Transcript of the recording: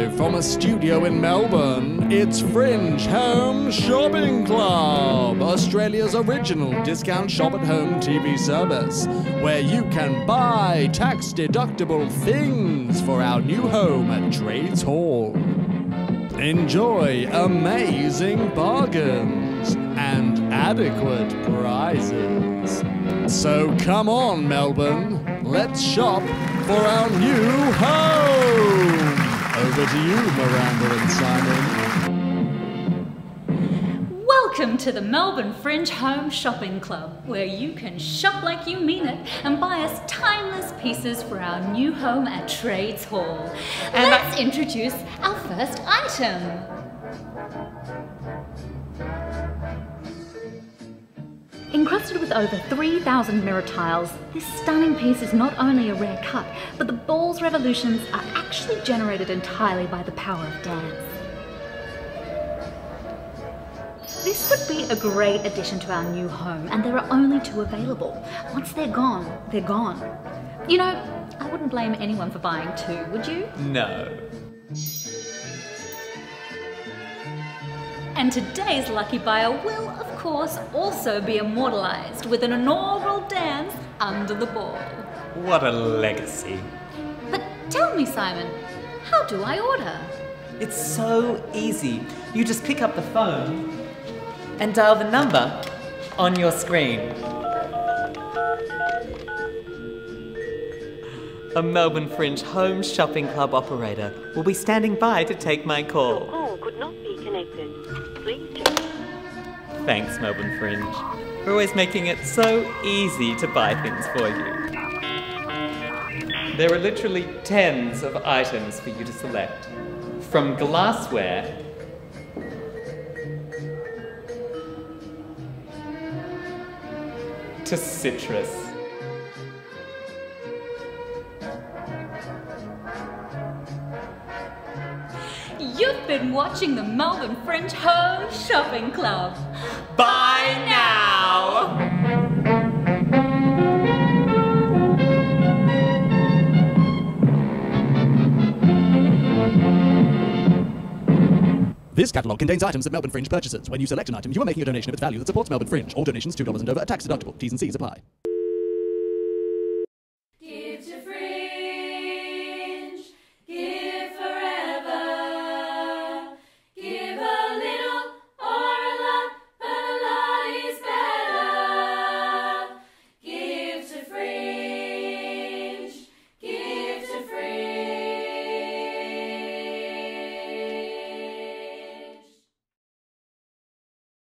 Live from a studio in Melbourne, it's Fringe Home Shopping Club, Australia's original discount shop at home TV service, where you can buy tax deductible things for our new home at Trades Hall. Enjoy amazing bargains and adequate prices. So come on, Melbourne, let's shop for our new home. Over to you, Miranda and Simon. Welcome to the Melbourne Fringe Home Shopping Club, where you can shop like you mean it and buy us timeless pieces for our new home at Trades Hall. And Let's introduce our first item. Encrusted with over 3,000 mirror tiles, this stunning piece is not only a rare cut, but the ball's revolutions are actually generated entirely by the power of dance. This would be a great addition to our new home, and there are only two available. Once they're gone, they're gone. You know, I wouldn't blame anyone for buying two, would you? No. And today's lucky buyer will, of course, also be immortalized with an inaugural dance under the ball. What a legacy. But tell me, Simon, how do I order? It's so easy. You just pick up the phone and dial the number on your screen. A Melbourne Fringe Home Shopping Club operator will be standing by to take my call. call could not be Thanks, Melbourne Fringe. We're always making it so easy to buy things for you. There are literally tens of items for you to select. From glassware to citrus. You've been watching the Melbourne Fringe Home Shopping Club. Buy now! This catalogue contains items that Melbourne Fringe purchases. When you select an item, you are making a donation of its value that supports Melbourne Fringe. All donations $2 and over are tax deductible. T's and C's apply.